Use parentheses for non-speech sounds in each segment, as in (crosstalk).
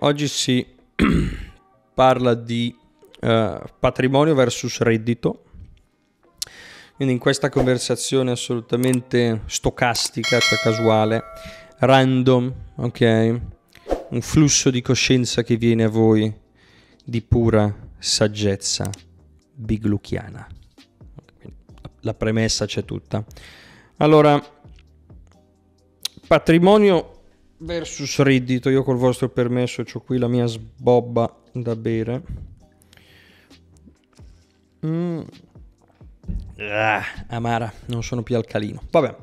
oggi si (clears throat) parla di uh, patrimonio versus reddito. Quindi in questa conversazione assolutamente stocastica, cioè casuale, random, ok? Un flusso di coscienza che viene a voi di pura saggezza biglucchiana. La premessa c'è tutta. Allora, patrimonio versus reddito. Io col vostro permesso ho qui la mia sbobba da bere. Mm. Ah, amara, non sono più alcalino. Vabbè.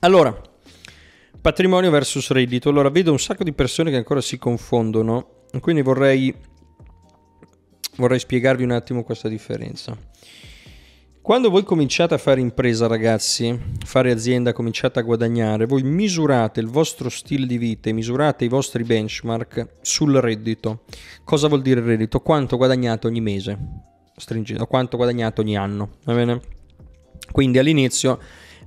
Allora, patrimonio versus reddito. Allora, vedo un sacco di persone che ancora si confondono, quindi vorrei, vorrei spiegarvi un attimo questa differenza. Quando voi cominciate a fare impresa, ragazzi, fare azienda, cominciate a guadagnare, voi misurate il vostro stile di vita e misurate i vostri benchmark sul reddito. Cosa vuol dire reddito? Quanto guadagnate ogni mese, stringendo, quanto guadagnate ogni anno, va bene? Quindi all'inizio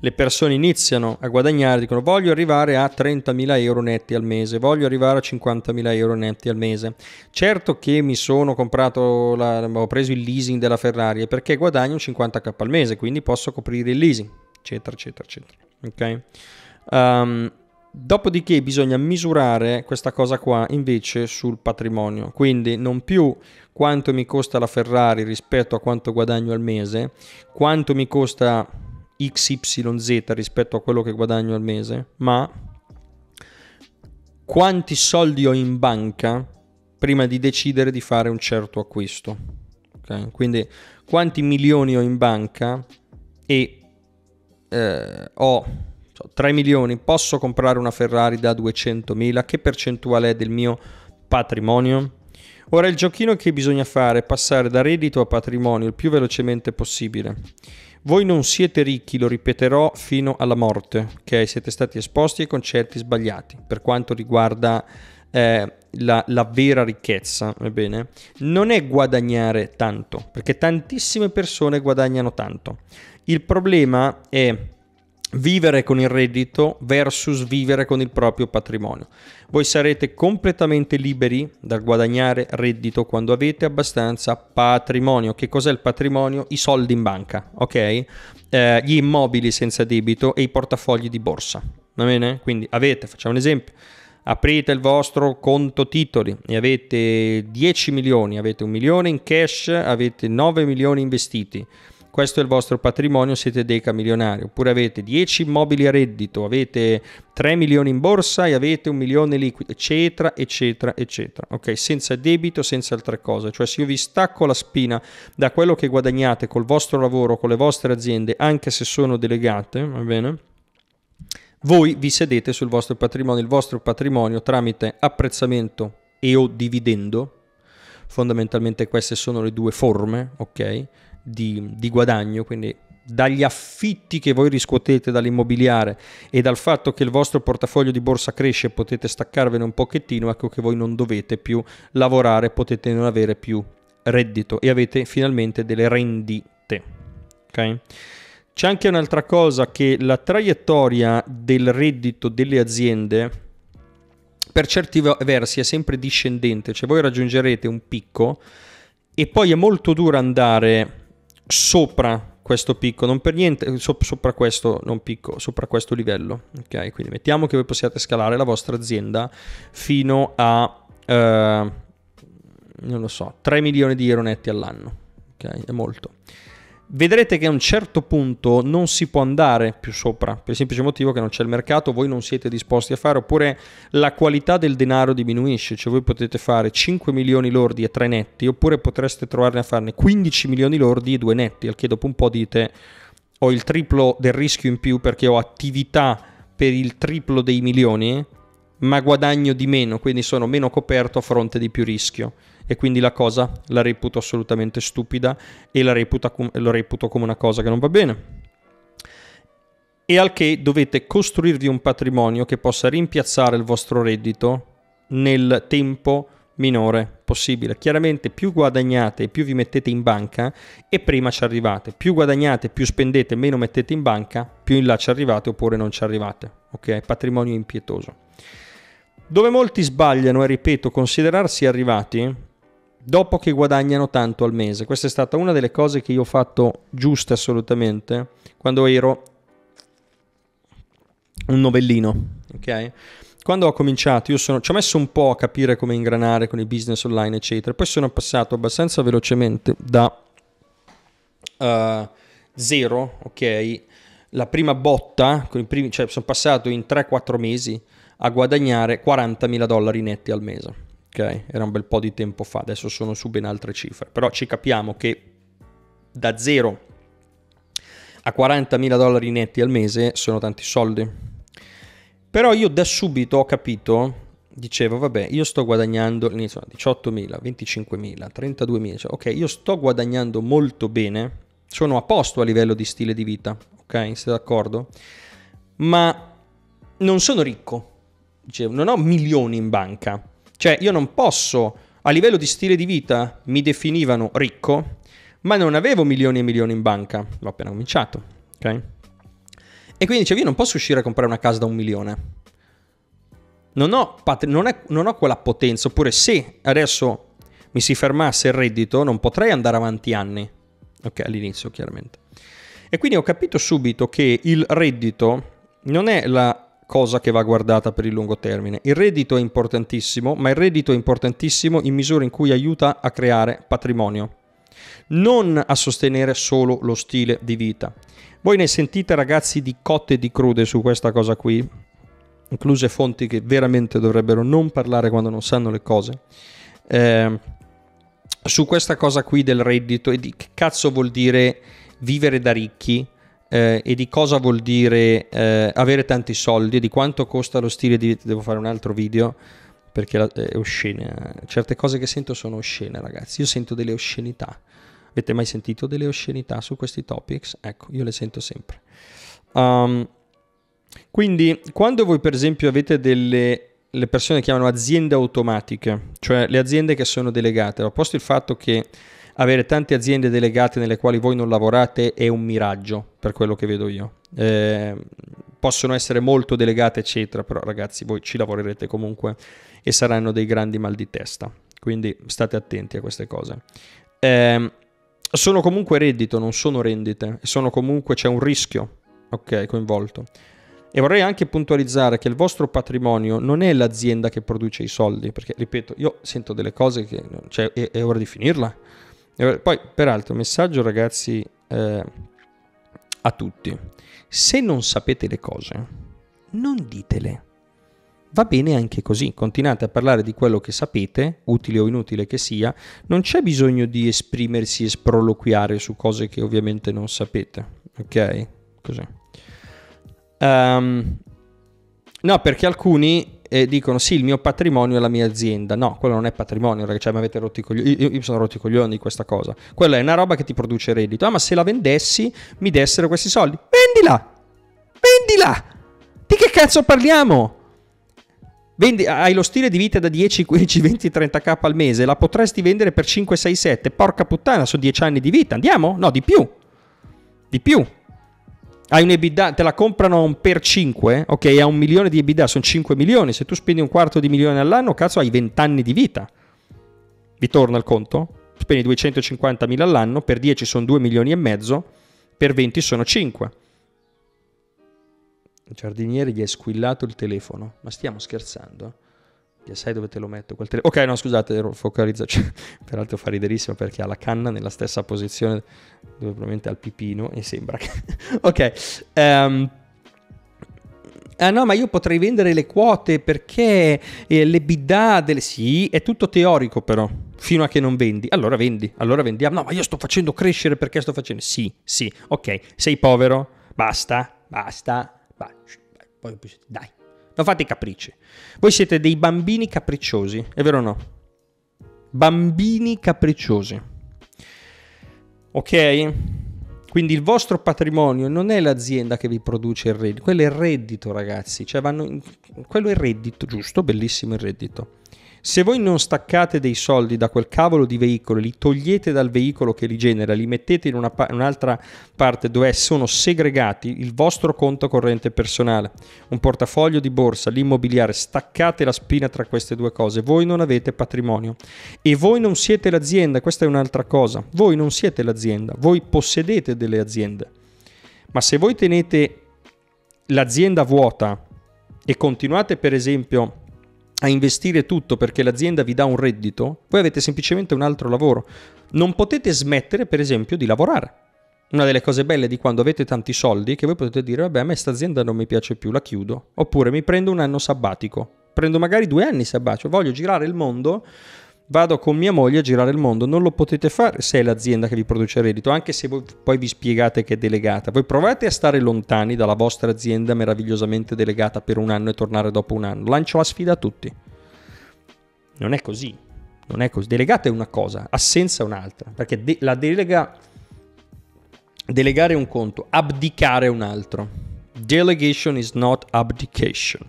le persone iniziano a guadagnare, dicono voglio arrivare a 30.000 euro netti al mese, voglio arrivare a 50.000 euro netti al mese. Certo che mi sono comprato, la, ho preso il leasing della Ferrari perché guadagno 50k al mese, quindi posso coprire il leasing, eccetera, eccetera, eccetera. Ok? Um, Dopodiché bisogna misurare questa cosa qua invece sul patrimonio, quindi non più quanto mi costa la Ferrari rispetto a quanto guadagno al mese, quanto mi costa XYZ rispetto a quello che guadagno al mese, ma quanti soldi ho in banca prima di decidere di fare un certo acquisto. Okay? Quindi quanti milioni ho in banca e eh, ho 3 milioni, posso comprare una Ferrari da 200.000, che percentuale è del mio patrimonio? Ora il giochino che bisogna fare è passare da reddito a patrimonio il più velocemente possibile. Voi non siete ricchi, lo ripeterò fino alla morte, ok? Siete stati esposti ai concetti sbagliati per quanto riguarda eh, la, la, vera ricchezza, va bene? Non è guadagnare tanto, perché tantissime persone guadagnano tanto. Il problema è vivere con il reddito versus vivere con il proprio patrimonio. Voi sarete completamente liberi dal guadagnare reddito quando avete abbastanza patrimonio. Che cos'è il patrimonio? I soldi in banca, ok? Eh, gli immobili senza debito e i portafogli di borsa. Va bene? Quindi avete, facciamo un esempio, aprite il vostro conto titoli e avete 10 milioni, avete un milione in cash, avete 9 milioni investiti questo è il vostro patrimonio, siete deca milionari, oppure avete 10 immobili a reddito, avete 3 milioni in borsa e avete un milione liquido, eccetera, eccetera, eccetera. Ok, senza debito, senza altre cose. Cioè se io vi stacco la spina da quello che guadagnate col vostro lavoro, con le vostre aziende, anche se sono delegate, va bene? Voi vi sedete sul vostro patrimonio, il vostro patrimonio tramite apprezzamento e o dividendo, fondamentalmente queste sono le due forme, ok? Di, di guadagno, quindi dagli affitti che voi riscuotete dall'immobiliare e dal fatto che il vostro portafoglio di borsa cresce potete staccarvene un pochettino, ecco che voi non dovete più lavorare, potete non avere più reddito e avete finalmente delle rendite. Okay? C'è anche un'altra cosa che la traiettoria del reddito delle aziende per certi versi è sempre discendente, cioè voi raggiungerete un picco e poi è molto duro andare sopra questo picco, non per niente so, sopra questo, non picco, sopra questo livello. Ok, quindi mettiamo che voi possiate scalare la vostra azienda fino a eh, non lo so, 3 milioni di euro netti all'anno. Ok, è molto vedrete che a un certo punto non si può andare più sopra, per il semplice motivo che non c'è il mercato, voi non siete disposti a fare, oppure la qualità del denaro diminuisce, cioè voi potete fare 5 milioni lordi e 3 netti, oppure potreste trovarne a farne 15 milioni lordi e 2 netti, al che dopo un po' dite ho il triplo del rischio in più perché ho attività per il triplo dei milioni, ma guadagno di meno, quindi sono meno coperto a fronte di più rischio e quindi la cosa la reputo assolutamente stupida e la, reputa, la reputo come una cosa che non va bene. E al che dovete costruirvi un patrimonio che possa rimpiazzare il vostro reddito nel tempo minore possibile. Chiaramente più guadagnate, più vi mettete in banca e prima ci arrivate. Più guadagnate, più spendete, meno mettete in banca, più in là ci arrivate oppure non ci arrivate. Ok? Patrimonio impietoso. Dove molti sbagliano, e ripeto, considerarsi arrivati dopo che guadagnano tanto al mese. Questa è stata una delle cose che io ho fatto giuste assolutamente quando ero un novellino, ok? Quando ho cominciato, io sono, ci ho messo un po' a capire come ingranare con i business online, eccetera. Poi sono passato abbastanza velocemente da uh, zero, ok? La prima botta, primi, cioè sono passato in 3-4 mesi a guadagnare 40.000 dollari netti al mese. Ok, era un bel po' di tempo fa, adesso sono su ben altre cifre. Però ci capiamo che da zero a 40.000 dollari netti al mese sono tanti soldi. Però io da subito ho capito, dicevo, vabbè, io sto guadagnando all'inizio 18.000, 25.000, 32.000, cioè, ok, io sto guadagnando molto bene, sono a posto a livello di stile di vita, ok, siete d'accordo? Ma non sono ricco, dicevo, non ho milioni in banca. Cioè, io non posso, a livello di stile di vita, mi definivano ricco, ma non avevo milioni e milioni in banca. L'ho appena cominciato, ok? E quindi dicevo, io non posso uscire a comprare una casa da un milione. Non ho, non, è, non ho quella potenza, oppure se adesso mi si fermasse il reddito, non potrei andare avanti anni. Ok, all'inizio chiaramente. E quindi ho capito subito che il reddito non è la cosa che va guardata per il lungo termine. Il reddito è importantissimo, ma il reddito è importantissimo in misura in cui aiuta a creare patrimonio, non a sostenere solo lo stile di vita. Voi ne sentite ragazzi di cotte e di crude su questa cosa qui, incluse fonti che veramente dovrebbero non parlare quando non sanno le cose. Eh, su questa cosa qui del reddito e di che cazzo vuol dire vivere da ricchi eh, e di cosa vuol dire eh, avere tanti soldi e di quanto costa lo stile di vita. Devo fare un altro video perché è oscena. Certe cose che sento sono oscene, ragazzi. Io sento delle oscenità. Avete mai sentito delle oscenità su questi topics? Ecco, io le sento sempre. Um, quindi, quando voi, per esempio, avete delle le persone chiamano aziende automatiche, cioè le aziende che sono delegate, a posto il fatto che avere tante aziende delegate nelle quali voi non lavorate è un miraggio, per quello che vedo io. Eh, possono essere molto delegate, eccetera, però ragazzi, voi ci lavorerete comunque e saranno dei grandi mal di testa. Quindi state attenti a queste cose. Eh, sono comunque reddito, non sono rendite, sono comunque c'è un rischio, ok, coinvolto. E vorrei anche puntualizzare che il vostro patrimonio non è l'azienda che produce i soldi, perché ripeto, io sento delle cose che cioè, è, è ora di finirla. Poi, peraltro, messaggio ragazzi eh, a tutti. Se non sapete le cose, non ditele. Va bene anche così, continuate a parlare di quello che sapete, utile o inutile che sia, non c'è bisogno di esprimersi e sproloquiare su cose che ovviamente non sapete, ok? Così. Um, no, perché alcuni e dicono sì, il mio patrimonio è la mia azienda. No, quello non è patrimonio, perché cioè, mi avete rotto i coglioni. Io, io mi sono rotto i coglioni di questa cosa. Quella è una roba che ti produce reddito. Ah, ma se la vendessi mi dessero questi soldi. Vendila! Vendila! Di che cazzo parliamo? Vendi, hai lo stile di vita da 10, 15, 20, 30k al mese, la potresti vendere per 5, 6, 7. Porca puttana, sono 10 anni di vita. Andiamo? No, di più. Di più. Hai un EBITDA, te la comprano per 5, ok, a un milione di EBITDA sono 5 milioni, se tu spendi un quarto di milione all'anno, cazzo, hai 20 anni di vita. Vi torna il conto? Spendi 250 mila all'anno, per 10 sono 2 milioni e mezzo, per 20 sono 5. Il giardiniere gli è squillato il telefono, ma stiamo scherzando? Ya sai dove te lo metto quel telefono? Ok, no, scusate, ero focalizzato. Cioè, peraltro fa riderissimo perché ha la canna nella stessa posizione dove probabilmente ha il pipino e sembra che... ok. Um, Ah no, ma io potrei vendere le quote perché eh, le bidà delle... Sì, è tutto teorico però, fino a che non vendi. Allora vendi, allora vendiamo. No, ma io sto facendo crescere perché sto facendo... Sì, sì, ok. Sei povero? Basta, basta. Vai, dai, non fate i capricci. Voi siete dei bambini capricciosi, è vero o no? Bambini capricciosi. Ok? Quindi il vostro patrimonio non è l'azienda che vi produce il reddito, quello è il reddito, ragazzi. Cioè vanno in... Quello è il reddito, giusto? Bellissimo il reddito. Se voi non staccate dei soldi da quel cavolo di veicolo, li togliete dal veicolo che li genera, li mettete in pa- un'altra parte dove sono segregati il vostro conto corrente personale, un portafoglio di borsa, l'immobiliare, staccate la spina tra queste due cose, voi non avete patrimonio. E voi non siete l'azienda, questa è un'altra cosa, voi non siete l'azienda, voi possedete delle aziende. Ma se voi tenete l'azienda vuota e continuate per esempio a investire tutto perché l'azienda vi dà un reddito, voi avete semplicemente un altro lavoro. Non potete smettere, per esempio, di lavorare. Una delle cose belle di quando avete tanti soldi è che voi potete dire, vabbè, a me questa azienda non mi piace più, la chiudo. Oppure mi prendo un anno sabbatico. Prendo magari due anni sabbatico, voglio girare il mondo vado con mia moglie a girare il mondo. Non lo potete fare se è l'azienda che vi produce reddito, anche se voi poi vi spiegate che è delegata. Voi provate a stare lontani dalla vostra azienda meravigliosamente delegata per un anno e tornare dopo un anno. Lancio la sfida a tutti. Non è così. Non è così. Delegata è una cosa, assenza è un'altra. Perché de- la delega... Delegare un conto, abdicare è un altro. Delegation is not abdication.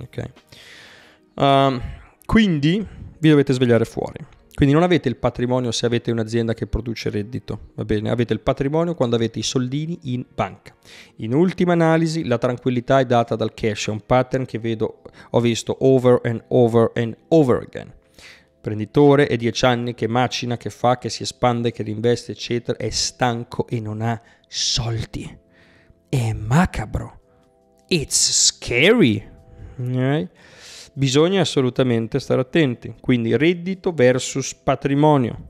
Ok. Um, quindi vi dovete svegliare fuori. Quindi non avete il patrimonio se avete un'azienda che produce reddito, va bene? Avete il patrimonio quando avete i soldini in banca. In ultima analisi, la tranquillità è data dal cash, è un pattern che vedo, ho visto over and over and over again. Imprenditore è dieci anni che macina, che fa, che si espande, che reinveste, eccetera, è stanco e non ha soldi. È macabro. It's scary. Okay? Bisogna assolutamente stare attenti. Quindi reddito versus patrimonio.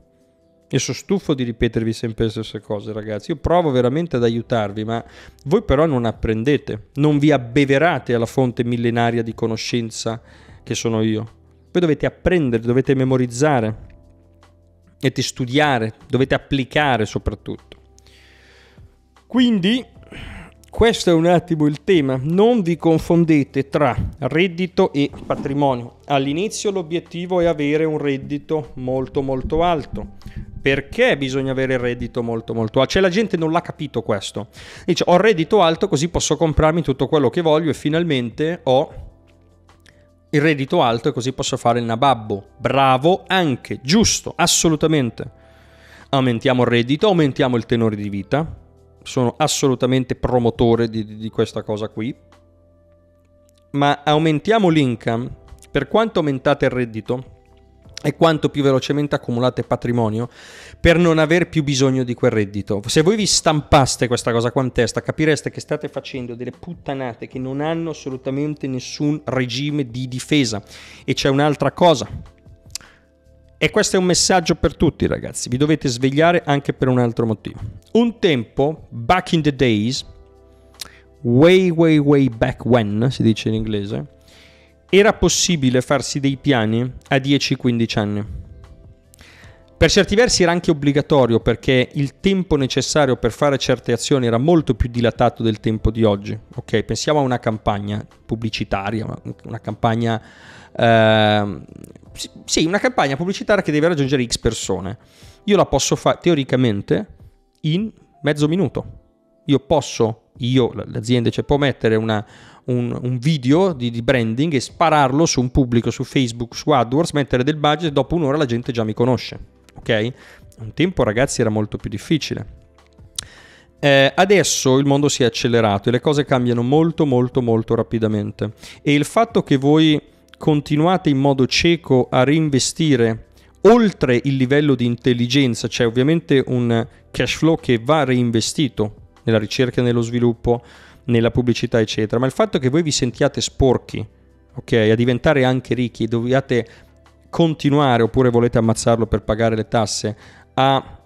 Io sono stufo di ripetervi sempre le stesse cose, ragazzi. Io provo veramente ad aiutarvi, ma voi però non apprendete, non vi abbeverate alla fonte millenaria di conoscenza che sono io. Voi dovete apprendere, dovete memorizzare, dovete studiare, dovete applicare soprattutto. Quindi questo è un attimo il tema, non vi confondete tra reddito e patrimonio. All'inizio l'obiettivo è avere un reddito molto molto alto. Perché bisogna avere il reddito molto molto alto? Cioè la gente non l'ha capito questo. Dice ho il reddito alto così posso comprarmi tutto quello che voglio e finalmente ho il reddito alto e così posso fare il nababbo. Bravo anche, giusto, assolutamente. Aumentiamo il reddito, aumentiamo il tenore di vita, sono assolutamente promotore di, di questa cosa qui. Ma aumentiamo l'income, per quanto aumentate il reddito e quanto più velocemente accumulate patrimonio per non aver più bisogno di quel reddito. Se voi vi stampaste questa cosa qua in testa, capireste che state facendo delle puttanate che non hanno assolutamente nessun regime di difesa. E c'è un'altra cosa e questo è un messaggio per tutti ragazzi, vi dovete svegliare anche per un altro motivo. Un tempo, back in the days, way way way back when, si dice in inglese, era possibile farsi dei piani a 10-15 anni. Per certi versi era anche obbligatorio perché il tempo necessario per fare certe azioni era molto più dilatato del tempo di oggi. Ok, pensiamo a una campagna pubblicitaria, una campagna sì, una campagna pubblicitaria che deve raggiungere X persone. Io la posso fare teoricamente in mezzo minuto. Io posso, io, l'azienda, cioè può mettere una, un, un, video di, di, branding e spararlo su un pubblico, su Facebook, su AdWords, mettere del budget e dopo un'ora la gente già mi conosce. Ok? Un tempo ragazzi era molto più difficile. Eh, adesso il mondo si è accelerato e le cose cambiano molto molto molto rapidamente e il fatto che voi continuate in modo cieco a reinvestire oltre il livello di intelligenza, c'è ovviamente un cash flow che va reinvestito nella ricerca nello sviluppo, nella pubblicità, eccetera, ma il fatto che voi vi sentiate sporchi, ok, a diventare anche ricchi, dobbiate continuare oppure volete ammazzarlo per pagare le tasse, a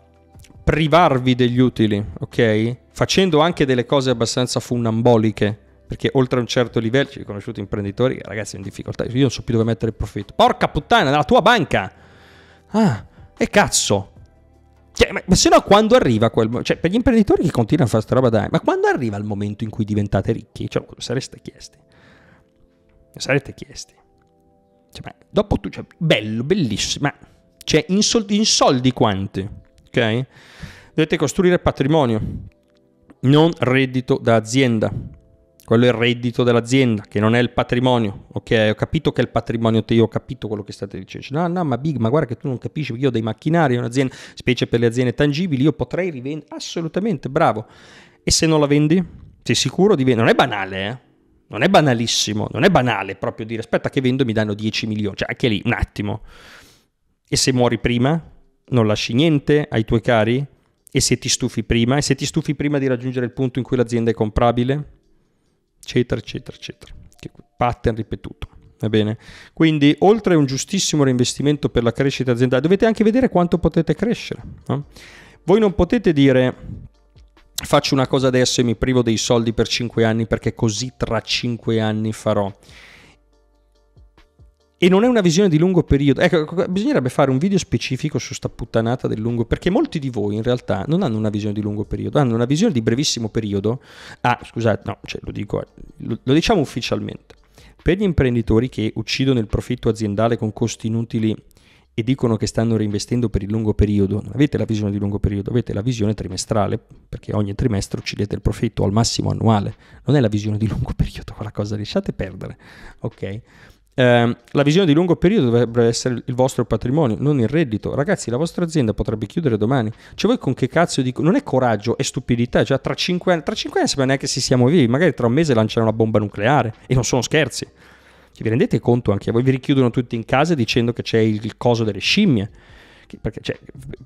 privarvi degli utili, ok? Facendo anche delle cose abbastanza funamboliche, perché oltre a un certo livello, ci ho conosciuto imprenditori, ragazzi in difficoltà, io non so più dove mettere il profitto. Porca puttana, nella tua banca! Ah, e cazzo! Cioè, ma, ma se no quando arriva quel momento, cioè per gli imprenditori che continuano a fare questa roba dai, ma quando arriva il momento in cui diventate ricchi, cioè lo sareste chiesti. Lo sarete chiesti. Cioè, ma dopo tu, cioè, bello, bellissimo, ma cioè in soldi, in soldi quanti, ok? Dovete costruire patrimonio, non reddito da azienda quello è il reddito dell'azienda, che non è il patrimonio. Ok, ho capito che è il patrimonio io ho capito quello che state dicendo. No, no, ma Big, ma guarda che tu non capisci, io ho dei macchinari, un'azienda, specie per le aziende tangibili, io potrei rivendere. Assolutamente, bravo. E se non la vendi? Sei sicuro di vendere? Non è banale, eh? Non è banalissimo, non è banale proprio dire aspetta che vendo mi danno 10 milioni, cioè anche lì un attimo. E se muori prima? Non lasci niente ai tuoi cari? E se ti stufi prima? E se ti stufi prima di raggiungere il punto in cui l'azienda è comprabile? Eccetera, eccetera, eccetera. Pattern ripetuto. Va bene? Quindi, oltre a un giustissimo reinvestimento per la crescita aziendale, dovete anche vedere quanto potete crescere. No? Voi non potete dire faccio una cosa adesso e mi privo dei soldi per 5 anni perché così tra 5 anni farò e non è una visione di lungo periodo. Ecco, bisognerebbe fare un video specifico su sta puttanata del lungo, perché molti di voi in realtà non hanno una visione di lungo periodo, hanno una visione di brevissimo periodo. Ah, scusate, no, cioè, lo, dico, lo, lo diciamo ufficialmente. Per gli imprenditori che uccidono il profitto aziendale con costi inutili e dicono che stanno reinvestendo per il lungo periodo, non avete la visione di lungo periodo, avete la visione trimestrale, perché ogni trimestre uccidete il profitto al massimo annuale. Non è la visione di lungo (laughs) periodo quella cosa, lasciate perdere. Ok? Eh, la visione di lungo periodo dovrebbe essere il vostro patrimonio, non il reddito. Ragazzi, la vostra azienda potrebbe chiudere domani. Cioè, voi con che cazzo dico? Non è coraggio, è stupidità. Cioè, tra cinque anni, tra cinque anni sappiamo neanche se siamo vivi. Magari tra un mese lanciano una bomba nucleare. E non sono scherzi. Cioè, vi rendete conto anche voi? Vi richiudono tutti in casa dicendo che c'è il coso delle scimmie. Perché, cioè,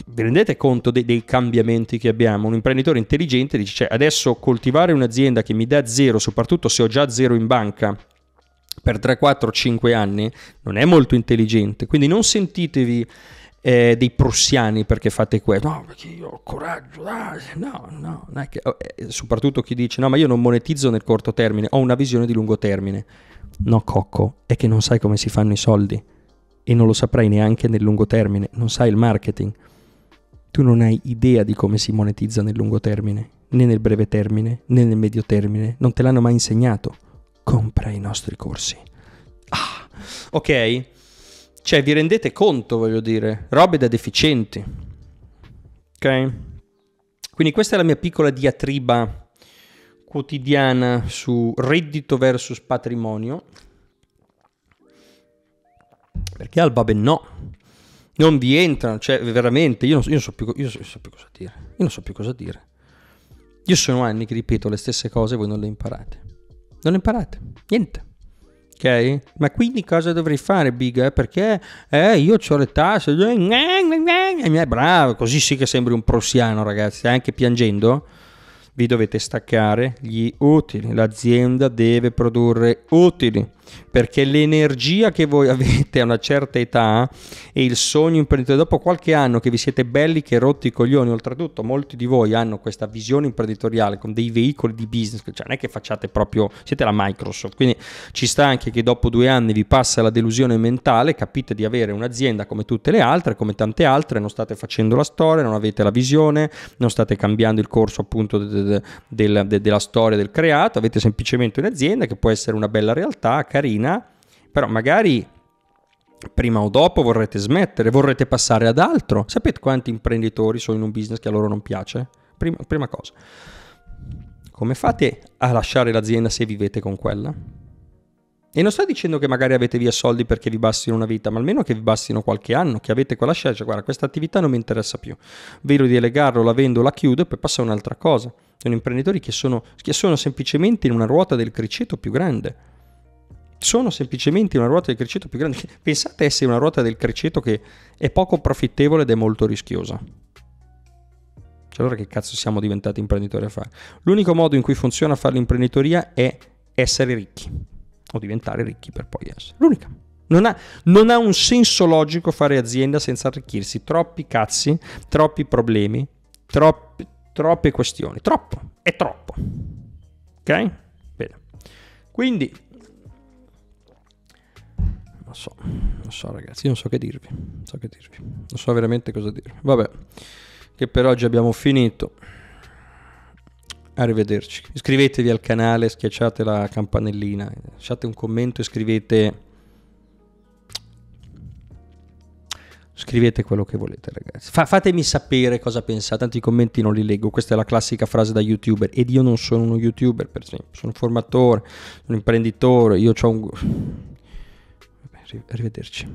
vi rendete conto dei, dei, cambiamenti che abbiamo? Un imprenditore intelligente dice: cioè, adesso coltivare un'azienda che mi dà zero, soprattutto se ho già zero in banca per 3, 4, 5 anni non è molto intelligente. Quindi non sentitevi eh, dei prussiani perché fate questo. No, perché io ho coraggio. Dai. No, no. Che, oh, eh, soprattutto chi dice no, ma io non monetizzo nel corto termine, ho una visione di lungo termine. No, Cocco, è che non sai come si fanno i soldi e non lo saprai neanche nel lungo termine, non sai il marketing. Tu non hai idea di come si monetizza nel lungo termine, né nel breve termine, né nel medio termine, non te l'hanno mai insegnato compra i nostri corsi. Ah, ok? Cioè, vi rendete conto, voglio dire, robe da deficienti. Ok? Quindi questa è la mia piccola diatriba quotidiana su reddito versus patrimonio. Perché al Babe no, non vi entrano, cioè veramente, io non, io non, so, più, io non so più cosa dire. Io non so più cosa dire. Io sono anni che ripeto le stesse cose e voi non le imparate. Non imparate, niente. Ok? Ma quindi cosa dovrei fare, Big? Eh? Perché eh, io ho le tasse. Eh, bravo, così sì che sembri un prussiano, ragazzi. Anche piangendo, vi dovete staccare gli utili. L'azienda deve produrre utili perché l'energia che voi (laughs) avete a una certa età e il sogno imprenditoriale, dopo qualche anno che vi siete belli che rotti i coglioni, oltretutto molti di voi hanno questa visione imprenditoriale con dei veicoli di business, cioè non è che facciate proprio, siete la Microsoft, quindi ci sta anche che dopo due anni vi passa la delusione mentale, capite di avere un'azienda come tutte le altre, come tante altre, non state facendo la storia, non avete la visione, non state cambiando il corso appunto de- de- de- della storia del creato, avete semplicemente un'azienda che può essere una bella realtà, carina, però magari prima o dopo vorrete smettere, vorrete passare ad altro. Sapete quanti imprenditori sono in un business che a loro non piace? Prima, prima cosa. Come fate a lasciare l'azienda se vivete con quella? E non sto dicendo che magari avete via soldi perché vi bastino una vita, ma almeno che vi bastino qualche anno, che avete quella scelta, guarda, questa attività non mi interessa più. Vedo di delegarlo, la vendo, la chiudo e poi passa un'altra cosa. Sono imprenditori che sono, che sono semplicemente in una ruota del criceto più grande sono semplicemente una ruota del criceto più grande. (laughs) Pensate essere una ruota del criceto che è poco profittevole ed è molto rischiosa. Cioè allora che cazzo siamo diventati imprenditori a fare? L'unico modo in cui funziona fare l'imprenditoria è essere ricchi o diventare ricchi per poi essere. L'unica. Non ha, non ha un senso logico fare azienda senza arricchirsi. Troppi cazzi, troppi problemi, troppi, troppe questioni. Troppo, è troppo. Ok? Bene. Quindi non so, non so ragazzi, non so che dirvi, non so che dirvi, non so veramente cosa dirvi. Vabbè, che per oggi abbiamo finito. Arrivederci. Iscrivetevi al canale, schiacciate la campanellina, lasciate un commento e scrivete Scrivete quello che volete, ragazzi. Fa- fatemi sapere cosa pensate. Tanti commenti non li leggo. Questa è la classica frase da youtuber. Ed io non sono uno youtuber, per esempio. Sono un formatore, un imprenditore. Io ho un. Arrivederci.